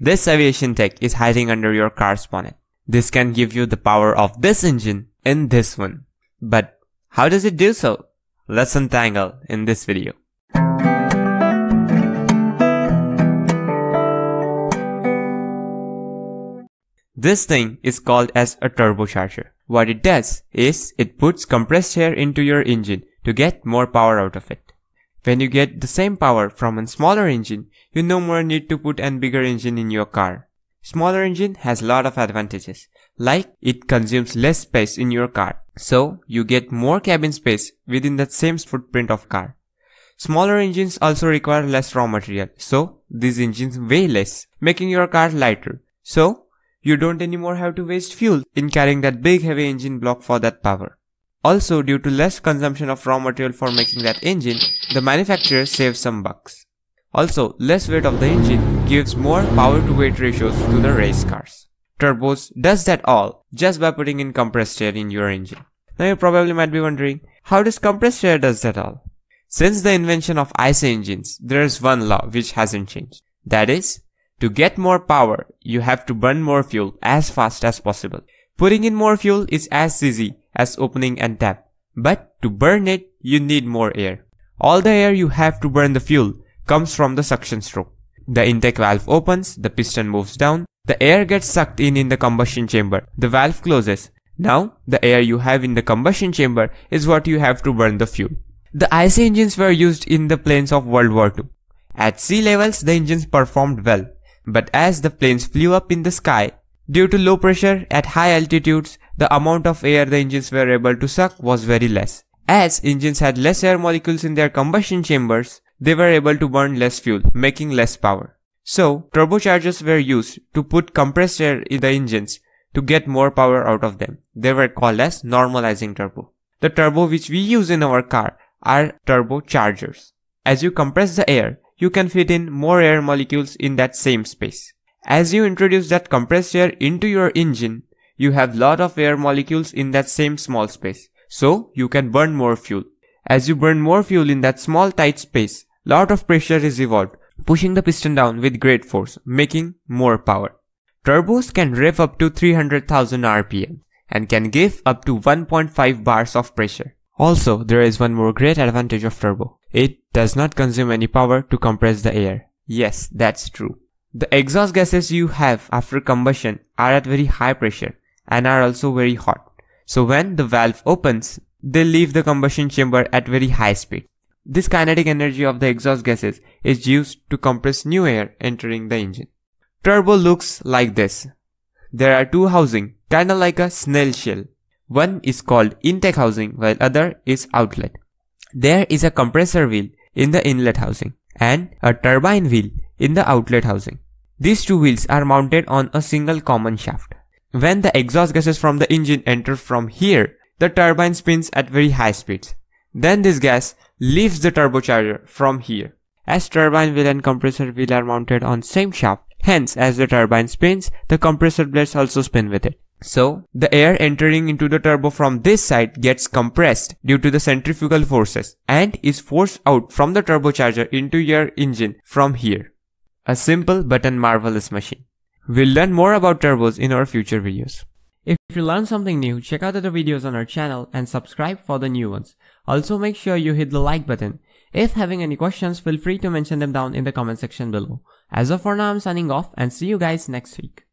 This aviation tech is hiding under your car's bonnet. This can give you the power of this engine in this one. But how does it do so? Let's untangle in this video. This thing is called as a turbocharger. What it does is it puts compressed air into your engine to get more power out of it. When you get the same power from a smaller engine, you no more need to put an bigger engine in your car. Smaller engine has lot of advantages, like it consumes less space in your car, so you get more cabin space within that same footprint of car. Smaller engines also require less raw material, so these engines weigh less, making your car lighter. So you don't anymore have to waste fuel in carrying that big heavy engine block for that power. Also, due to less consumption of raw material for making that engine, the manufacturer saves some bucks. Also, less weight of the engine gives more power to weight ratios to the race cars. Turbos does that all just by putting in compressed air in your engine. Now you probably might be wondering, how does compressed air does that all? Since the invention of ICE engines, there is one law which hasn't changed. That is, to get more power, you have to burn more fuel as fast as possible. Putting in more fuel is as easy as opening and tap. But to burn it, you need more air. All the air you have to burn the fuel comes from the suction stroke. The intake valve opens, the piston moves down, the air gets sucked in in the combustion chamber, the valve closes. Now, the air you have in the combustion chamber is what you have to burn the fuel. The IC engines were used in the planes of World War II. At sea levels, the engines performed well, but as the planes flew up in the sky, due to low pressure at high altitudes, the amount of air the engines were able to suck was very less. As engines had less air molecules in their combustion chambers, they were able to burn less fuel, making less power. So, turbochargers were used to put compressed air in the engines to get more power out of them. They were called as normalizing turbo. The turbo which we use in our car are turbochargers. As you compress the air, you can fit in more air molecules in that same space. As you introduce that compressed air into your engine, you have lot of air molecules in that same small space. So you can burn more fuel. As you burn more fuel in that small tight space, lot of pressure is evolved, pushing the piston down with great force, making more power. Turbos can rev up to 300,000 RPM and can give up to 1.5 bars of pressure. Also, there is one more great advantage of turbo. It does not consume any power to compress the air. Yes, that's true. The exhaust gases you have after combustion are at very high pressure and are also very hot. So when the valve opens, they leave the combustion chamber at very high speed. This kinetic energy of the exhaust gases is used to compress new air entering the engine. Turbo looks like this. There are two housing, kinda like a snail shell. One is called intake housing while other is outlet. There is a compressor wheel in the inlet housing and a turbine wheel in the outlet housing. These two wheels are mounted on a single common shaft. When the exhaust gases from the engine enter from here, the turbine spins at very high speeds. Then this gas leaves the turbocharger from here. As turbine wheel and compressor wheel are mounted on same shaft, hence as the turbine spins, the compressor blades also spin with it. So, the air entering into the turbo from this side gets compressed due to the centrifugal forces and is forced out from the turbocharger into your engine from here. A simple but a marvelous machine. We'll learn more about turbos in our future videos. If you learned something new, check out other videos on our channel and subscribe for the new ones. Also make sure you hit the like button. If having any questions, feel free to mention them down in the comment section below. As of for now, I'm signing off and see you guys next week.